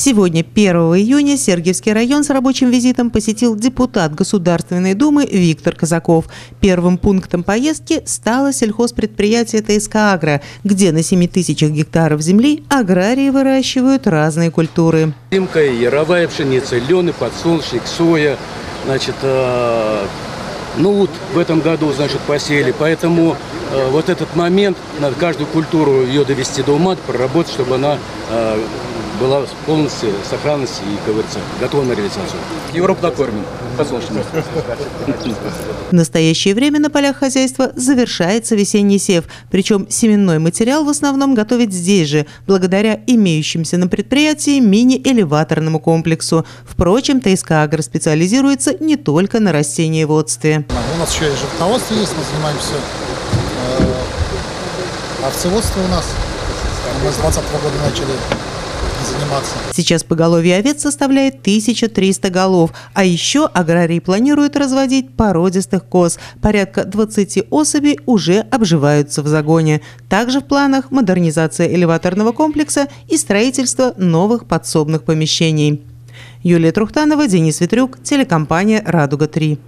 Сегодня, 1 июня, Сергиевский район с рабочим визитом посетил депутат Государственной Думы Виктор Казаков. Первым пунктом поездки стало сельхозпредприятие ТСК «Агро», где на 7 тысячах гектаров земли аграрии выращивают разные культуры. Дымка, яровая пшеница, лен, подсолнечник, соя. Значит, э, ну вот в этом году, значит, посеяли. Поэтому э, вот этот момент, надо каждую культуру ее довести до ума, проработать, чтобы она э, была полностью сохранности и, как говорится, готова на реализацию. Европу накормим. Подсолнечным. В настоящее время на полях хозяйства завершается весенний сев, причем семенной материал в основном готовят здесь же, благодаря имеющимся на предприятии мини-элеваторному комплексу. Впрочем, ТСК «Агро» специализируется не только на растениеводстве. У нас еще и животноводство есть, мы занимаемся э, овцеводством у нас. Мы с 2020 года начали заниматься. Сейчас поголовье овец составляет 1300 голов, а еще аграрии планируют разводить породистых коз. Порядка 20 особей уже обживаются в загоне. Также в планах модернизация элеваторного комплекса и строительство новых подсобных помещений. Юлия Трухтанова, Денис Ветрюк, телекомпания «Радуга-3».